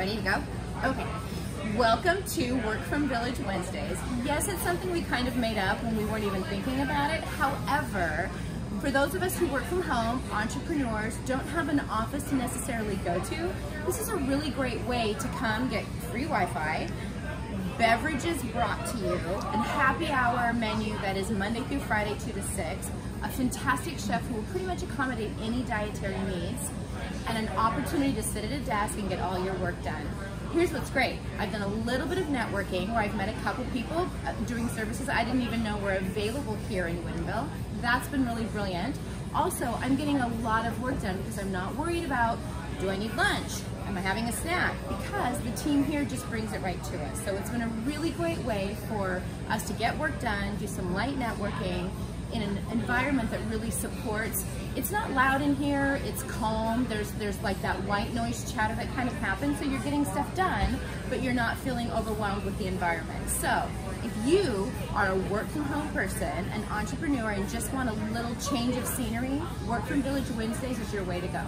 Ready to go? Okay. Welcome to Work from Village Wednesdays. Yes, it's something we kind of made up when we weren't even thinking about it. However, for those of us who work from home, entrepreneurs, don't have an office to necessarily go to, this is a really great way to come get free Wi-Fi, beverages brought to you, and happy hour menu that is Monday through Friday, 2 to 6, a fantastic chef who will pretty much accommodate any dietary needs, and an opportunity to sit at a desk and get all your work done. Here's what's great. I've done a little bit of networking where I've met a couple people uh, doing services I didn't even know were available here in Woodinville. That's been really brilliant. Also, I'm getting a lot of work done because I'm not worried about, do I need lunch? Am I having a snack? Because the team here just brings it right to us. So it's been a really great way for us to get work done, do some light networking, in an environment that really supports. It's not loud in here. It's calm. There's there's like that white noise chatter that kind of happens. So you're getting stuff done but you're not feeling overwhelmed with the environment. So if you are a work from home person an entrepreneur and just want a little change of scenery work from village wednesdays is your way to go